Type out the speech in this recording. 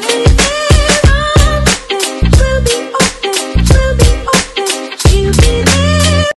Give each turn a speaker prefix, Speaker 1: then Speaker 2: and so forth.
Speaker 1: you.